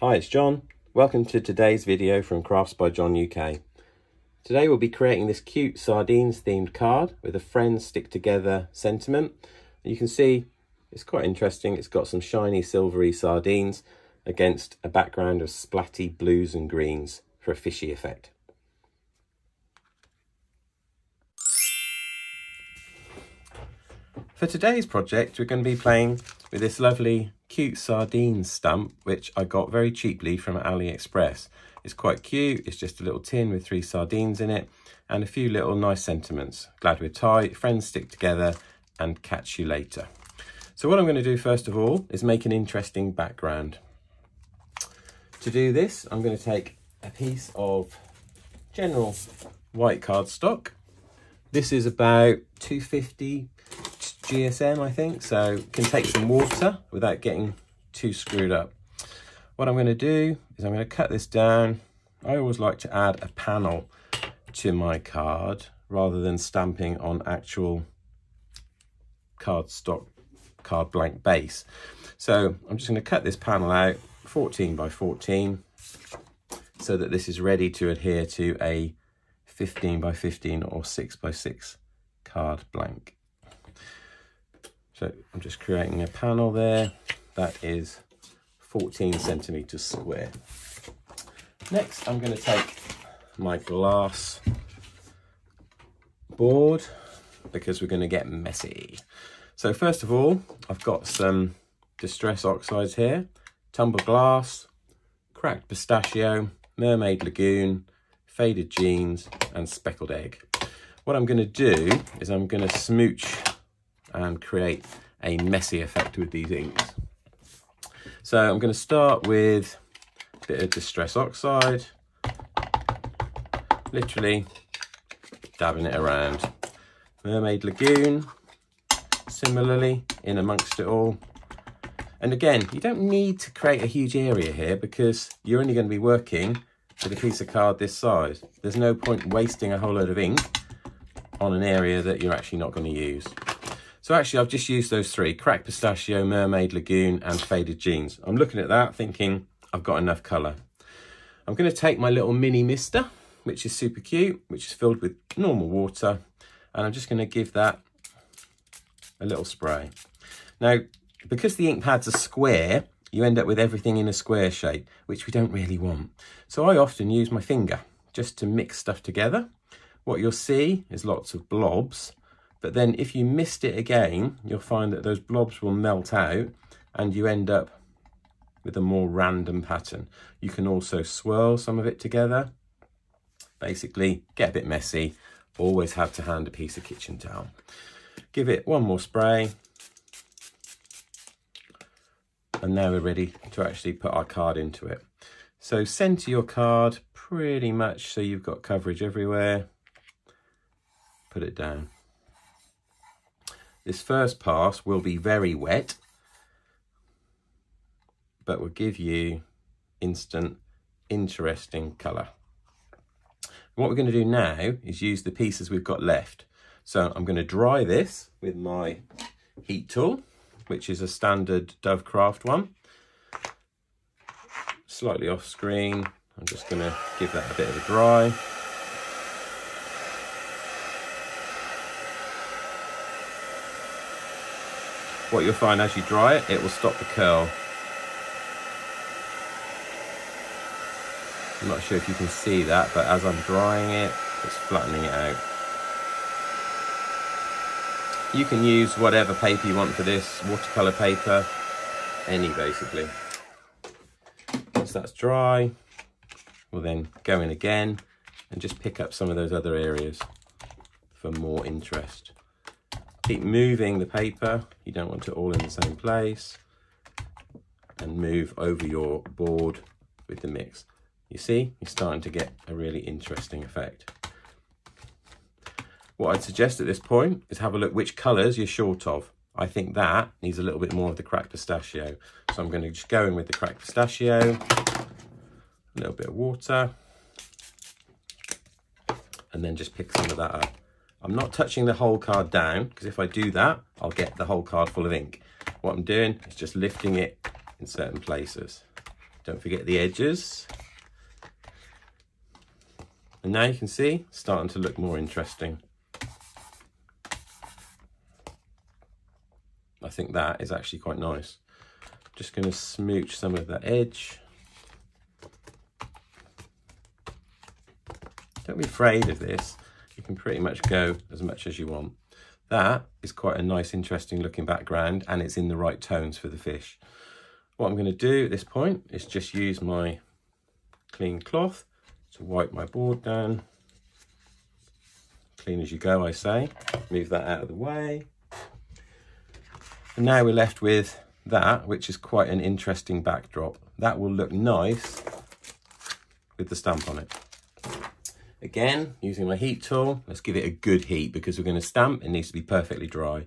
Hi, it's Jon. Welcome to today's video from Crafts by Jon UK. Today we'll be creating this cute sardines themed card with a friends stick together sentiment. You can see it's quite interesting. It's got some shiny silvery sardines against a background of splatty blues and greens for a fishy effect. For today's project, we're going to be playing with this lovely cute sardine stamp, which I got very cheaply from AliExpress. It's quite cute. It's just a little tin with three sardines in it and a few little nice sentiments. Glad we're tight, friends stick together and catch you later. So what I'm going to do first of all is make an interesting background. To do this, I'm going to take a piece of general white cardstock. This is about 250 GSM, I think, so can take some water without getting too screwed up. What I'm going to do is I'm going to cut this down. I always like to add a panel to my card rather than stamping on actual cardstock card blank base. So I'm just going to cut this panel out 14 by 14 so that this is ready to adhere to a 15 by 15 or 6 by 6 card blank. So I'm just creating a panel there that is 14 centimeters square. Next, I'm going to take my glass board because we're going to get messy. So first of all, I've got some Distress Oxides here, Tumble Glass, Cracked Pistachio, Mermaid Lagoon, Faded Jeans, and Speckled Egg. What I'm going to do is I'm going to smooch and create a messy effect with these inks. So I'm going to start with a bit of Distress Oxide, literally dabbing it around. Mermaid Lagoon, similarly in amongst it all. And again, you don't need to create a huge area here because you're only going to be working with a piece of card this size. There's no point wasting a whole load of ink on an area that you're actually not going to use. So actually, I've just used those three, Cracked Pistachio, Mermaid Lagoon, and Faded Jeans. I'm looking at that thinking I've got enough colour. I'm going to take my little mini mister, which is super cute, which is filled with normal water, and I'm just going to give that a little spray. Now, because the ink pads are square, you end up with everything in a square shape, which we don't really want. So I often use my finger just to mix stuff together. What you'll see is lots of blobs, but then if you mist it again, you'll find that those blobs will melt out and you end up with a more random pattern. You can also swirl some of it together. Basically, get a bit messy. Always have to hand a piece of kitchen towel. Give it one more spray. And now we're ready to actually put our card into it. So center your card pretty much so you've got coverage everywhere. Put it down. This first pass will be very wet, but will give you instant, interesting colour. What we're going to do now is use the pieces we've got left. So I'm going to dry this with my heat tool, which is a standard Dovecraft one. Slightly off screen. I'm just going to give that a bit of a dry. What you'll find as you dry it, it will stop the curl. I'm not sure if you can see that, but as I'm drying it, it's flattening it out. You can use whatever paper you want for this, watercolour paper, any basically. Once that's dry, we'll then go in again and just pick up some of those other areas for more interest. Keep moving the paper, you don't want it all in the same place, and move over your board with the mix. You see, you're starting to get a really interesting effect. What I'd suggest at this point is have a look which colours you're short of. I think that needs a little bit more of the cracked pistachio. So I'm going to just go in with the cracked pistachio, a little bit of water, and then just pick some of that up. I'm not touching the whole card down because if I do that, I'll get the whole card full of ink. What I'm doing is just lifting it in certain places. Don't forget the edges. And now you can see, starting to look more interesting. I think that is actually quite nice. Just going to smooch some of that edge. Don't be afraid of this. You can pretty much go as much as you want. That is quite a nice, interesting looking background and it's in the right tones for the fish. What I'm going to do at this point is just use my clean cloth to wipe my board down. Clean as you go, I say. Move that out of the way. And now we're left with that, which is quite an interesting backdrop. That will look nice with the stamp on it. Again, using my heat tool, let's give it a good heat because we're going to stamp, it needs to be perfectly dry.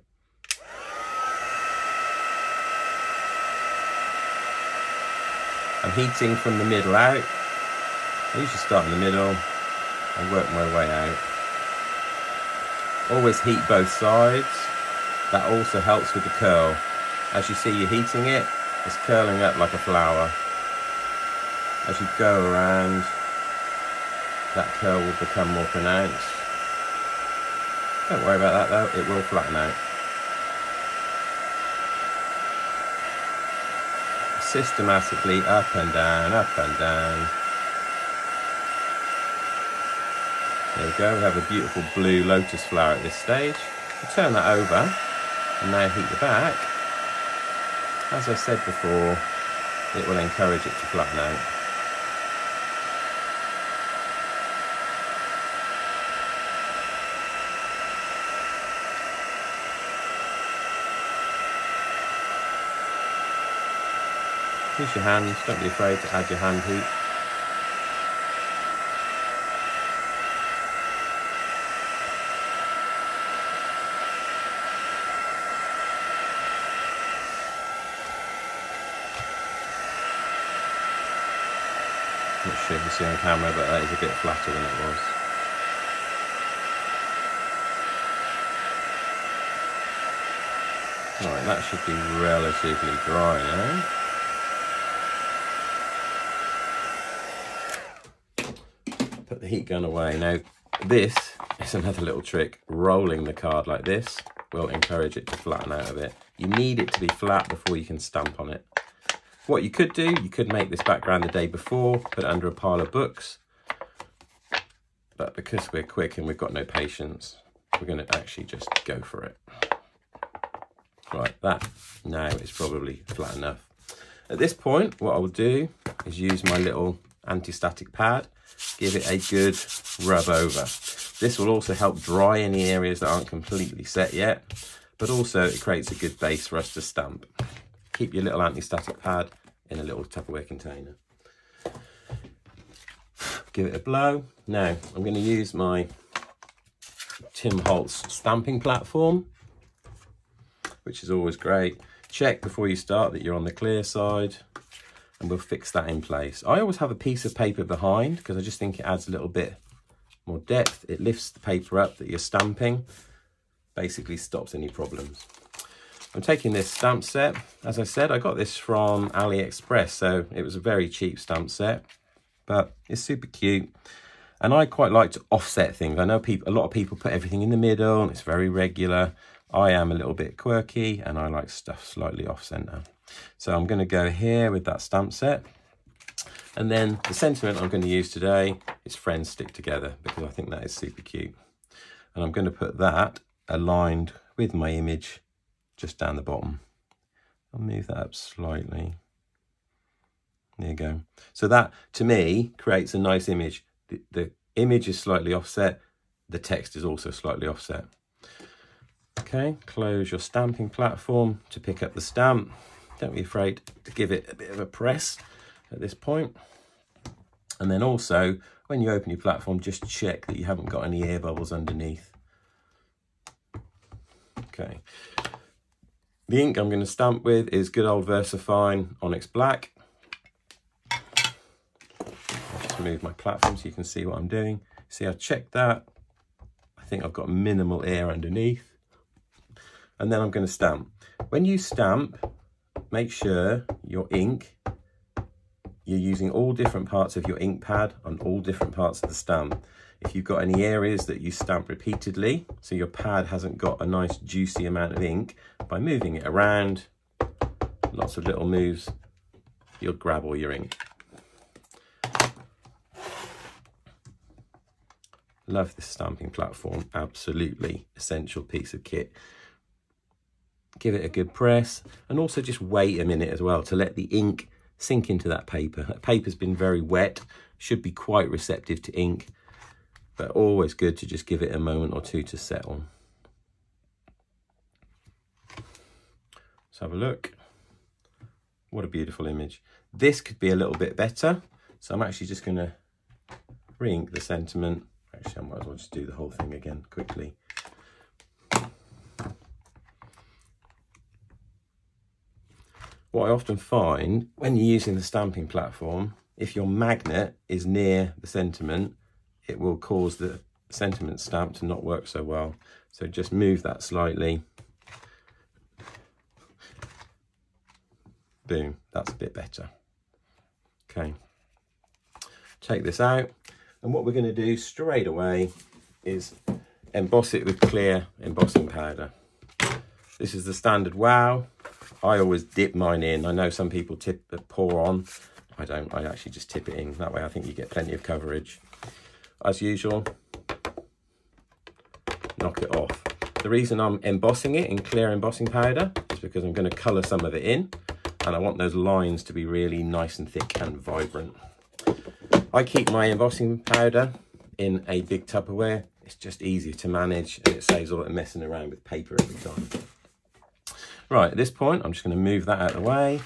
I'm heating from the middle out. I usually start in the middle and work my way out. Always heat both sides. That also helps with the curl. As you see, you're heating it, it's curling up like a flower. As you go around, that curl will become more pronounced. Don't worry about that though, it will flatten out. Systematically up and down, up and down. There we go, we have a beautiful blue lotus flower at this stage. We'll turn that over and now heat the back. As I said before, it will encourage it to flatten out. Use your hands, don't be afraid to add your hand heat. Not sure if you see on camera, but that is a bit flatter than it was. Right, that should be relatively dry now. Heat gun away. Now, this is another little trick. Rolling the card like this will encourage it to flatten out a bit. You need it to be flat before you can stamp on it. What you could do, you could make this background the day before, put it under a pile of books. But because we're quick and we've got no patience, we're going to actually just go for it. Right, that now is probably flat enough. At this point, what I'll do is use my little anti-static pad give it a good rub over. This will also help dry any areas that aren't completely set yet, but also it creates a good base for us to stamp. Keep your little anti-static pad in a little Tupperware container. Give it a blow. Now, I'm going to use my Tim Holtz stamping platform, which is always great. Check before you start that you're on the clear side and we'll fix that in place. I always have a piece of paper behind because I just think it adds a little bit more depth. It lifts the paper up that you're stamping, basically stops any problems. I'm taking this stamp set. As I said, I got this from AliExpress, so it was a very cheap stamp set, but it's super cute. And I quite like to offset things. I know people, a lot of people put everything in the middle and it's very regular. I am a little bit quirky and I like stuff slightly off center. So I'm going to go here with that stamp set. And then the sentiment I'm going to use today is friends stick together because I think that is super cute. And I'm going to put that aligned with my image just down the bottom. I'll move that up slightly. There you go. So that, to me, creates a nice image. The, the image is slightly offset. The text is also slightly offset. Okay, close your stamping platform to pick up the stamp. Don't be afraid to give it a bit of a press at this point. And then also, when you open your platform, just check that you haven't got any air bubbles underneath. Okay. The ink I'm going to stamp with is good old VersaFine Onyx Black. I'll just move my platform so you can see what I'm doing. See, I've checked that. I think I've got minimal air underneath. And then I'm going to stamp. When you stamp, make sure your ink you're using all different parts of your ink pad on all different parts of the stamp. If you've got any areas that you stamp repeatedly, so your pad hasn't got a nice juicy amount of ink, by moving it around, lots of little moves, you'll grab all your ink. Love this stamping platform, absolutely essential piece of kit. Give it a good press and also just wait a minute as well to let the ink sink into that paper. That paper's been very wet, should be quite receptive to ink, but always good to just give it a moment or two to settle. Let's have a look. What a beautiful image. This could be a little bit better, so I'm actually just going to re-ink the sentiment Actually, I might as well just do the whole thing again quickly. What I often find when you're using the stamping platform, if your magnet is near the sentiment, it will cause the sentiment stamp to not work so well. So just move that slightly. Boom, that's a bit better. Okay, take this out. And what we're going to do straight away is emboss it with clear embossing powder. This is the standard wow. I always dip mine in. I know some people tip the pour on. I don't. I actually just tip it in. That way I think you get plenty of coverage. As usual, knock it off. The reason I'm embossing it in clear embossing powder is because I'm going to colour some of it in and I want those lines to be really nice and thick and vibrant. I keep my embossing powder in a big Tupperware. It's just easier to manage and it saves all that messing around with paper every time. Right, at this point, I'm just going to move that out of the way.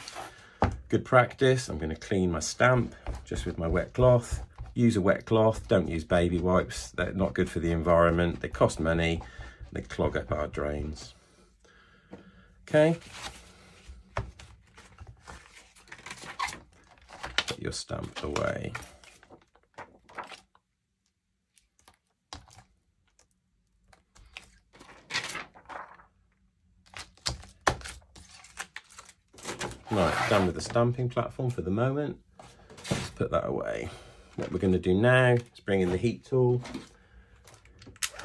Good practice. I'm going to clean my stamp just with my wet cloth. Use a wet cloth. Don't use baby wipes. They're not good for the environment. They cost money. They clog up our drains. Okay. Put your stamp away. Right, done with the stamping platform for the moment. Let's put that away. What we're going to do now is bring in the heat tool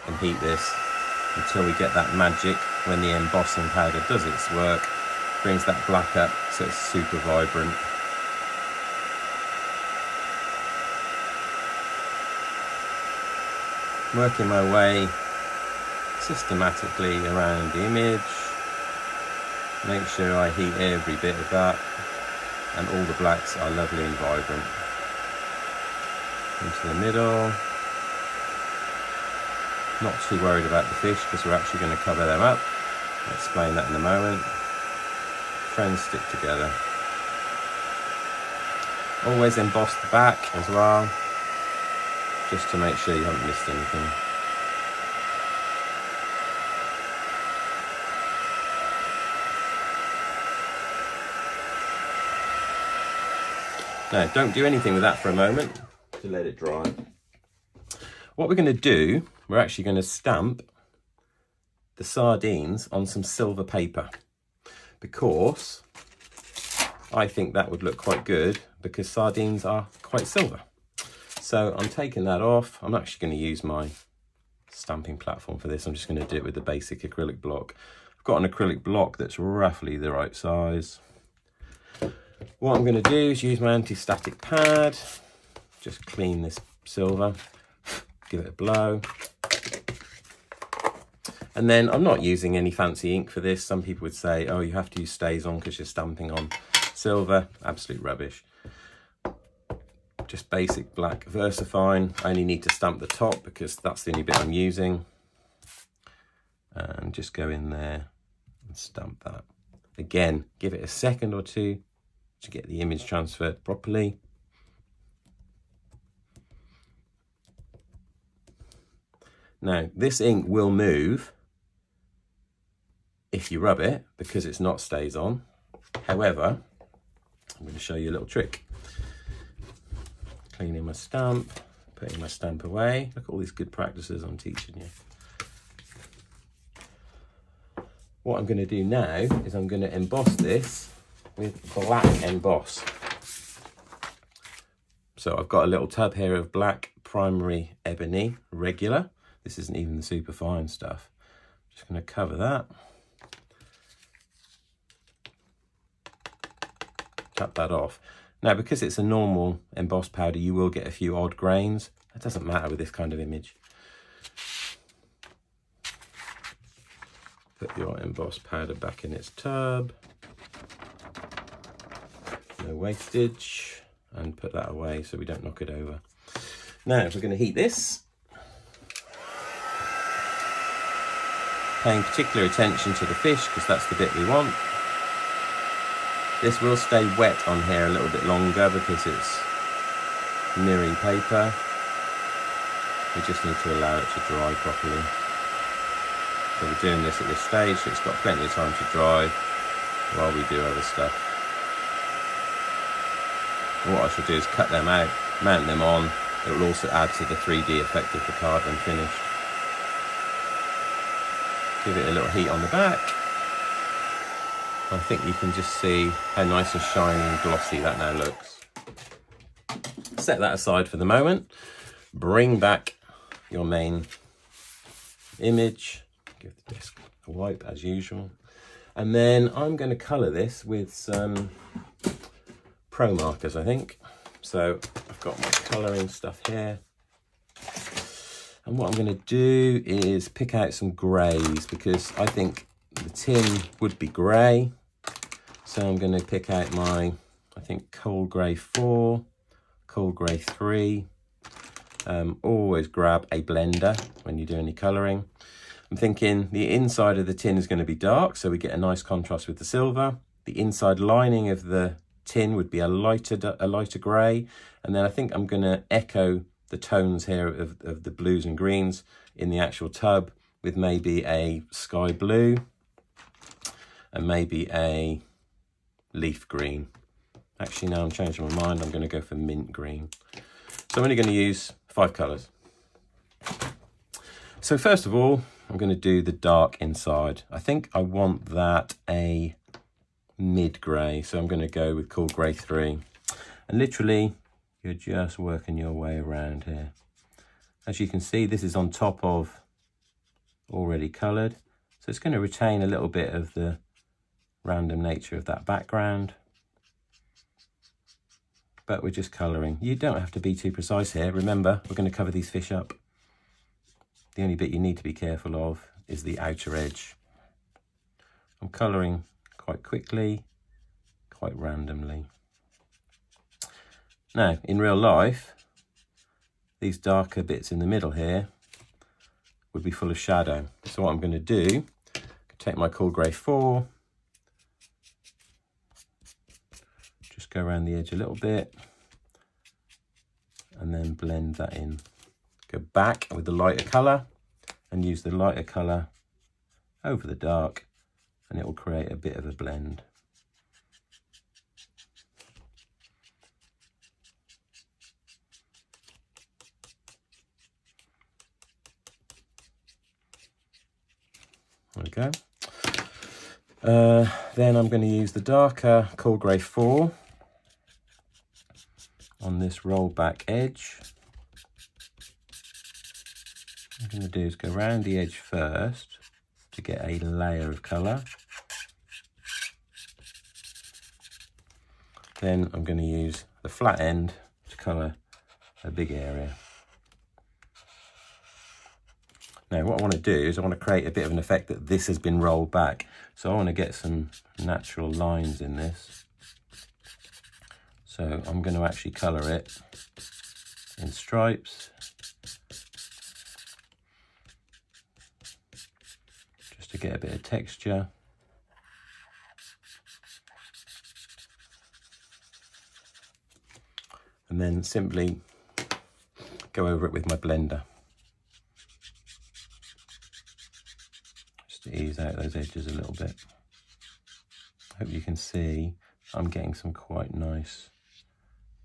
and heat this until we get that magic when the embossing powder does its work, brings that black up so it's super vibrant. Working my way systematically around the image Make sure I heat every bit of that and all the blacks are lovely and vibrant. Into the middle. Not too worried about the fish because we're actually going to cover them up. I'll explain that in a moment. Friends stick together. Always emboss the back as well, just to make sure you haven't missed anything. Now, don't do anything with that for a moment to let it dry. What we're going to do, we're actually going to stamp the sardines on some silver paper because I think that would look quite good because sardines are quite silver. So I'm taking that off. I'm actually going to use my stamping platform for this. I'm just going to do it with the basic acrylic block. I've got an acrylic block that's roughly the right size. What I'm going to do is use my anti-static pad, just clean this silver, give it a blow. And then I'm not using any fancy ink for this. Some people would say, oh, you have to use StazOn because you're stamping on silver. Absolute rubbish. Just basic black VersaFine. I only need to stamp the top because that's the only bit I'm using. And just go in there and stamp that. Again, give it a second or two to get the image transferred properly. Now, this ink will move if you rub it because it's not StazOn. However, I'm going to show you a little trick. Cleaning my stamp, putting my stamp away. Look at all these good practices I'm teaching you. What I'm going to do now is I'm going to emboss this with black emboss. So I've got a little tub here of black primary ebony regular. This isn't even the super fine stuff. Just going to cover that. Cut that off. Now, because it's a normal embossed powder, you will get a few odd grains. It doesn't matter with this kind of image. Put your embossed powder back in its tub. Wastage. And put that away so we don't knock it over. Now, we're going to heat this. Paying particular attention to the fish because that's the bit we want. This will stay wet on here a little bit longer because it's mirroring paper. We just need to allow it to dry properly. So we're doing this at this stage, so it's got plenty of time to dry while we do other stuff. What I should do is cut them out, mount them on. It will also add to the 3D effect of the card when finished. Give it a little heat on the back. I think you can just see how nice and shiny and glossy that now looks. Set that aside for the moment. Bring back your main image. Give the disc a wipe as usual. And then I'm going to colour this with some pro markers, I think. So I've got my colouring stuff here. And what I'm going to do is pick out some greys because I think the tin would be grey. So I'm going to pick out my, I think, cold grey 4, cold grey 3. Um, always grab a blender when you do any colouring. I'm thinking the inside of the tin is going to be dark, so we get a nice contrast with the silver. The inside lining of the tin would be a lighter, a lighter grey. And then I think I'm going to echo the tones here of, of the blues and greens in the actual tub with maybe a sky blue and maybe a leaf green. Actually, now I'm changing my mind. I'm going to go for mint green. So I'm only going to use five colours. So first of all, I'm going to do the dark inside. I think I want that a mid grey. So I'm going to go with cool grey 3. And literally, you're just working your way around here. As you can see, this is on top of already coloured. So it's going to retain a little bit of the random nature of that background. But we're just colouring. You don't have to be too precise here. Remember, we're going to cover these fish up. The only bit you need to be careful of is the outer edge. I'm colouring quite quickly, quite randomly. Now, in real life, these darker bits in the middle here would be full of shadow. So what I'm going to do, take my cool grey 4, just go around the edge a little bit, and then blend that in. Go back with the lighter colour and use the lighter colour over the dark and it will create a bit of a blend. Okay. Uh, then I'm going to use the darker cold grey 4 on this roll back edge. What I'm going to do is go around the edge first to get a layer of colour. Then I'm going to use the flat end to colour a big area. Now what I want to do is I want to create a bit of an effect that this has been rolled back. So I want to get some natural lines in this. So I'm going to actually colour it in stripes. Just to get a bit of texture. And then simply go over it with my blender. Just to ease out those edges a little bit. Hope you can see I'm getting some quite nice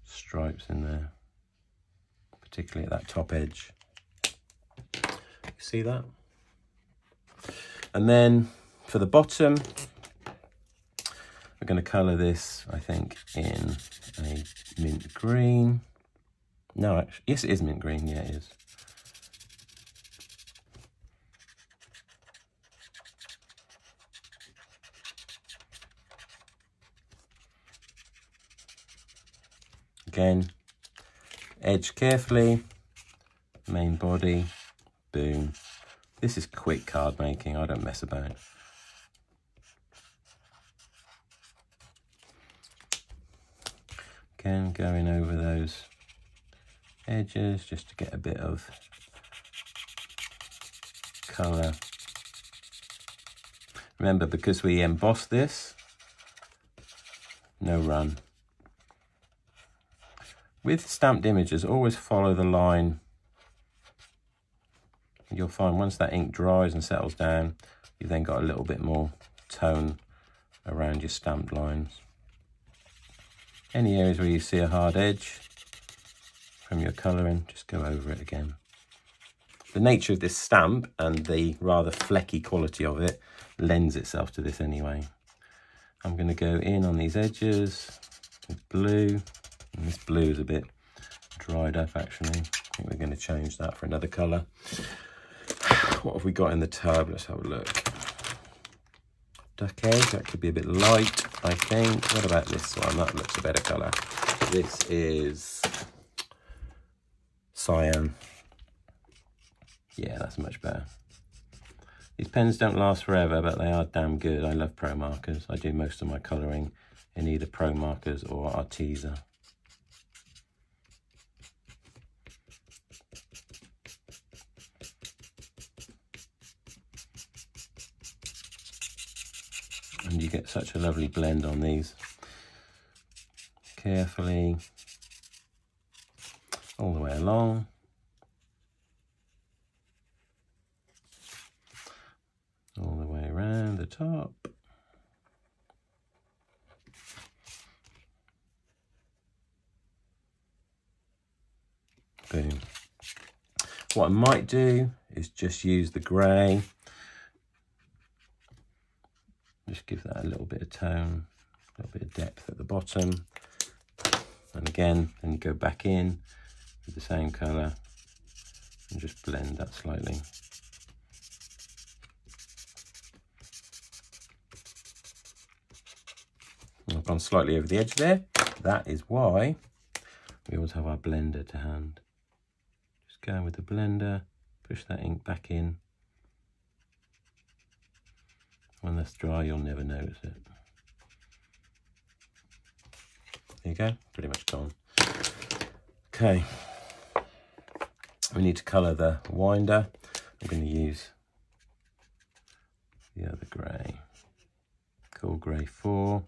stripes in there, particularly at that top edge. See that? And then for the bottom, we're going to colour this, I think, in a mint green. No, actually, yes, it is mint green. Yeah, it is. Again, edge carefully, main body, boom. This is quick card making, I don't mess about. Again, going over those edges just to get a bit of colour. Remember, because we embossed this, no run. With stamped images, always follow the line. You'll find once that ink dries and settles down, you've then got a little bit more tone around your stamped lines. Any areas where you see a hard edge from your colouring, just go over it again. The nature of this stamp and the rather flecky quality of it lends itself to this anyway. I'm going to go in on these edges with blue and this blue is a bit dried up actually. I think we're going to change that for another colour. What have we got in the tub? Let's have a look. Duck egg, that could be a bit light, I think. What about this one? That looks a better colour. This is cyan. Yeah, that's much better. These pens don't last forever, but they are damn good. I love Pro Markers. I do most of my colouring in either Pro Markers or Arteza. And you get such a lovely blend on these. Carefully, all the way along. All the way around the top. Boom. What I might do is just use the grey just give that a little bit of tone, a little bit of depth at the bottom. And again, then you go back in with the same colour and just blend that slightly. I've gone slightly over the edge there. That is why we always have our blender to hand. Just going with the blender, push that ink back in when that's dry, you'll never notice it. There you go, pretty much gone. Okay, we need to colour the winder. I'm going to use the other grey, cool grey 4.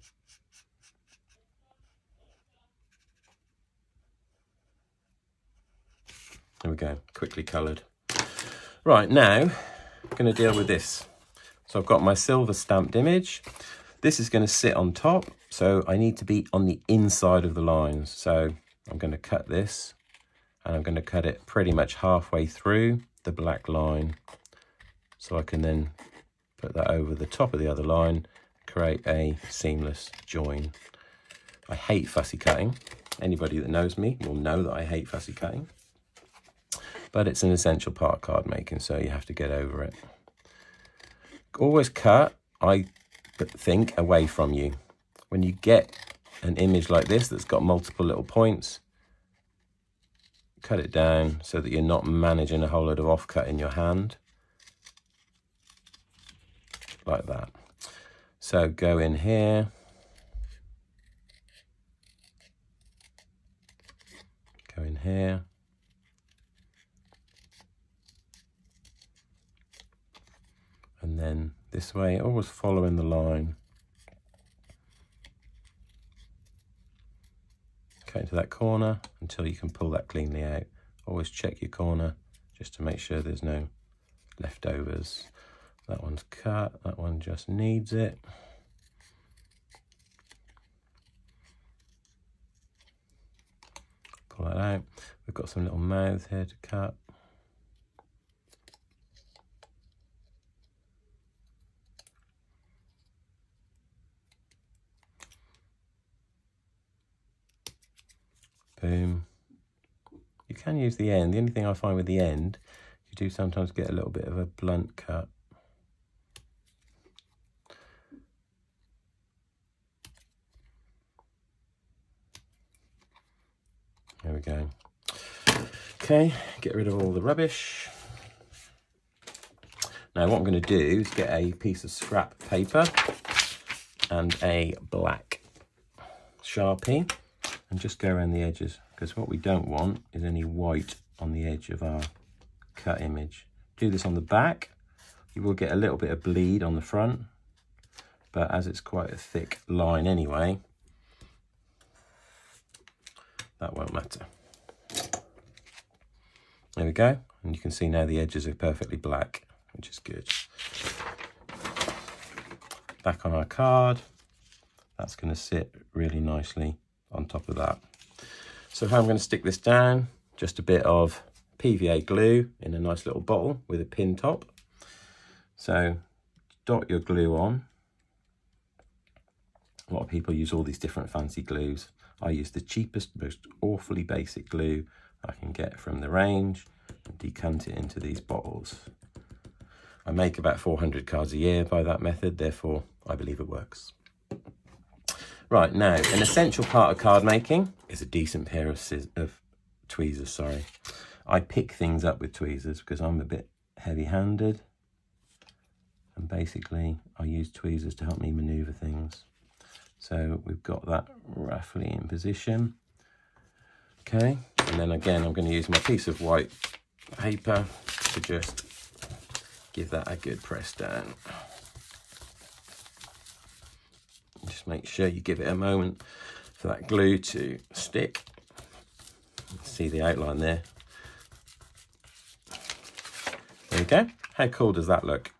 There we go, quickly coloured. Right, now I'm going to deal with this. So I've got my silver stamped image. This is going to sit on top, so I need to be on the inside of the lines. So I'm going to cut this, and I'm going to cut it pretty much halfway through the black line. So I can then put that over the top of the other line, create a seamless join. I hate fussy cutting. Anybody that knows me will know that I hate fussy cutting. But it's an essential part of card making, so you have to get over it always cut, I think, away from you. When you get an image like this that's got multiple little points, cut it down so that you're not managing a whole load of offcut in your hand. Like that. So go in here. Go in here. And then this way, always following the line. Cut into that corner until you can pull that cleanly out. Always check your corner just to make sure there's no leftovers. That one's cut, that one just needs it. Pull that out. We've got some little mouths here to cut. Boom. You can use the end. The only thing I find with the end, you do sometimes get a little bit of a blunt cut. There we go. Okay, get rid of all the rubbish. Now what I'm going to do is get a piece of scrap paper and a black Sharpie and just go around the edges because what we don't want is any white on the edge of our cut image. Do this on the back. You will get a little bit of bleed on the front, but as it's quite a thick line anyway, that won't matter. There we go. And you can see now the edges are perfectly black which is good. Back on our card, that's going to sit really nicely on top of that. So how I'm going to stick this down, just a bit of PVA glue in a nice little bottle with a pin top. So dot your glue on. A lot of people use all these different fancy glues. I use the cheapest, most awfully basic glue I can get from the range and decant it into these bottles. I make about 400 cards a year by that method, therefore I believe it works. Right, now, an essential part of card making is a decent pair of, of tweezers, sorry. I pick things up with tweezers because I'm a bit heavy-handed. And basically, I use tweezers to help me maneuver things. So we've got that roughly in position. Okay, and then again, I'm going to use my piece of white paper to just give that a good press down. Just make sure you give it a moment for that glue to stick. See the outline there. There we go. How cool does that look?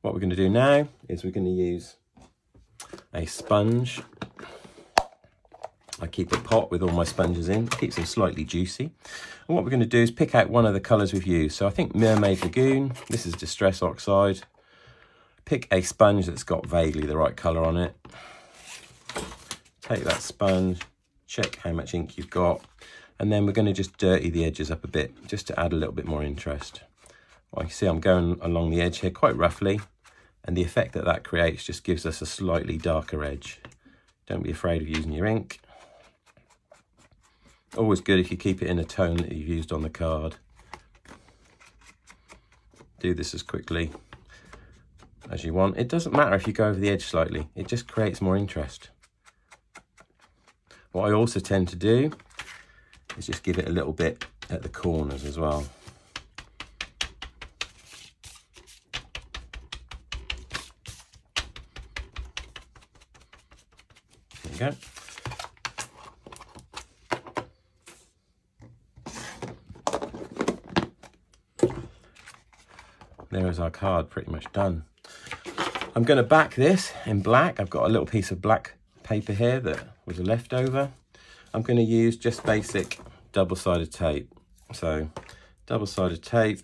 What we're going to do now is we're going to use a sponge I keep a pot with all my sponges in, keeps them slightly juicy. And what we're going to do is pick out one of the colours we've used. So I think Mermaid Lagoon, this is Distress Oxide. Pick a sponge that's got vaguely the right colour on it. Take that sponge, check how much ink you've got, and then we're going to just dirty the edges up a bit, just to add a little bit more interest. Well, you see I'm going along the edge here quite roughly, and the effect that that creates just gives us a slightly darker edge. Don't be afraid of using your ink. Always good if you keep it in a tone that you've used on the card. Do this as quickly as you want. It doesn't matter if you go over the edge slightly. It just creates more interest. What I also tend to do is just give it a little bit at the corners as well. There you go. there is our card pretty much done. I'm going to back this in black. I've got a little piece of black paper here that was a leftover. I'm going to use just basic double-sided tape. So double-sided tape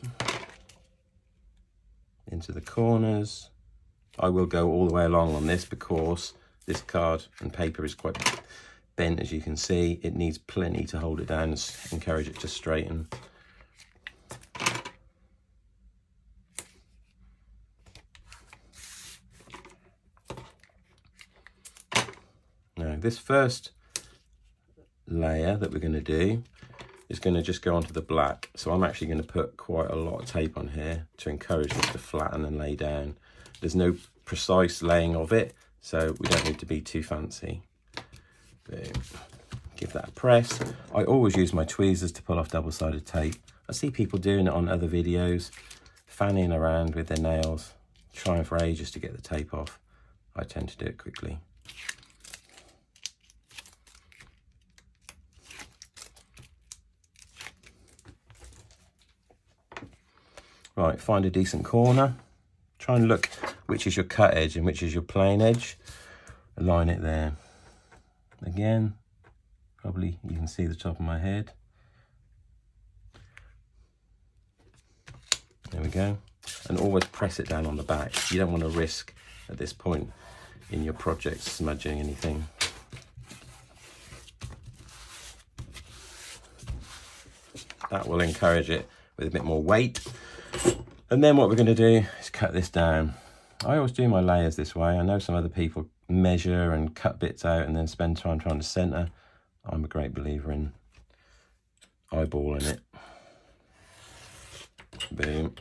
into the corners. I will go all the way along on this because this card and paper is quite bent as you can see. It needs plenty to hold it down and encourage it to straighten. This first layer that we're going to do is going to just go onto the black. So I'm actually going to put quite a lot of tape on here to encourage this to flatten and lay down. There's no precise laying of it, so we don't need to be too fancy. Boom. Give that a press. I always use my tweezers to pull off double-sided tape. I see people doing it on other videos, fanning around with their nails, trying for ages to get the tape off. I tend to do it quickly. Right, find a decent corner. Try and look which is your cut edge and which is your plain edge. Align it there. Again, probably you can see the top of my head. There we go. And always press it down on the back. You don't want to risk at this point in your project smudging anything. That will encourage it with a bit more weight. And then what we're going to do is cut this down. I always do my layers this way. I know some other people measure and cut bits out and then spend time trying to centre. I'm a great believer in eyeballing it. Boom.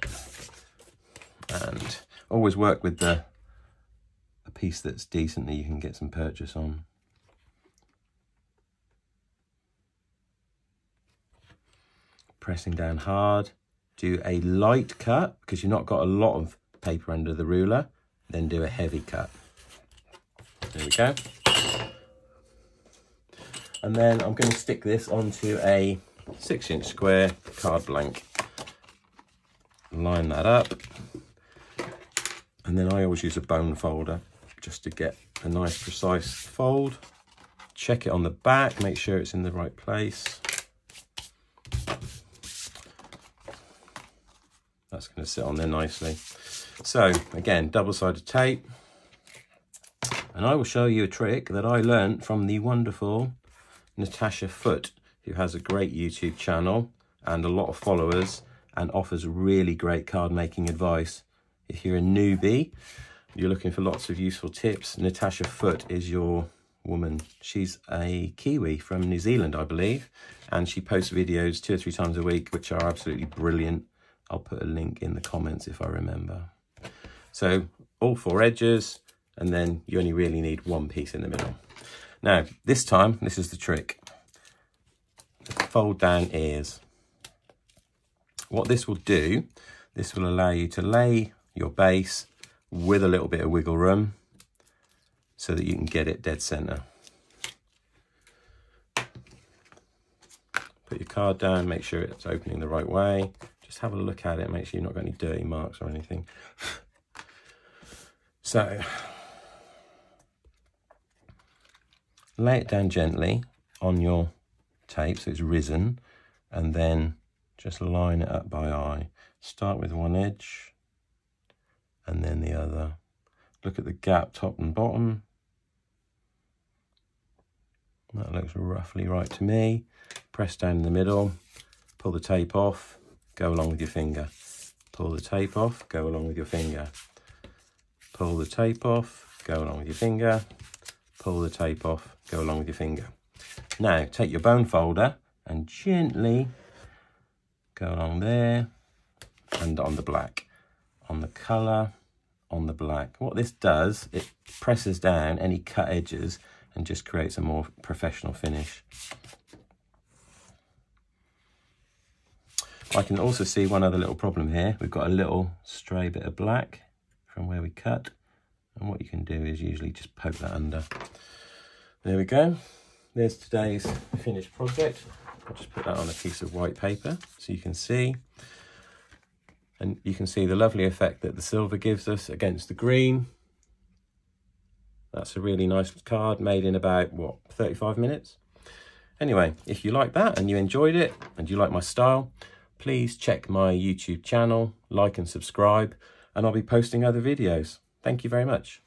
And always work with the a piece that's decent that you can get some purchase on. Pressing down hard. Do a light cut because you've not got a lot of paper under the ruler. Then do a heavy cut. There we go. And then I'm going to stick this onto a six inch square card blank. Line that up. And then I always use a bone folder just to get a nice precise fold. Check it on the back, make sure it's in the right place. That's going to sit on there nicely. So again, double-sided tape. And I will show you a trick that I learned from the wonderful Natasha Foote, who has a great YouTube channel and a lot of followers and offers really great card making advice. If you're a newbie, you're looking for lots of useful tips, Natasha Foote is your woman. She's a Kiwi from New Zealand, I believe, and she posts videos two or three times a week, which are absolutely brilliant. I'll put a link in the comments if I remember. So all four edges, and then you only really need one piece in the middle. Now, this time, this is the trick. Fold down ears. What this will do, this will allow you to lay your base with a little bit of wiggle room so that you can get it dead center. Put your card down, make sure it's opening the right way. Just have a look at it, make sure you've not got any dirty marks or anything. so, lay it down gently on your tape so it's risen and then just line it up by eye. Start with one edge and then the other. Look at the gap top and bottom. That looks roughly right to me. Press down in the middle, pull the tape off, go along with your finger. Pull the tape off, go along with your finger. Pull the tape off, go along with your finger. Pull the tape off, go along with your finger. Now, take your bone folder and gently go along there and on the black. On the colour, on the black. What this does, it presses down any cut edges and just creates a more professional finish. I can also see one other little problem here. We've got a little stray bit of black from where we cut. And what you can do is usually just poke that under. There we go. There's today's finished project. I'll just put that on a piece of white paper so you can see. And you can see the lovely effect that the silver gives us against the green. That's a really nice card made in about, what, 35 minutes? Anyway, if you like that and you enjoyed it and you like my style, please check my YouTube channel, like and subscribe, and I'll be posting other videos. Thank you very much.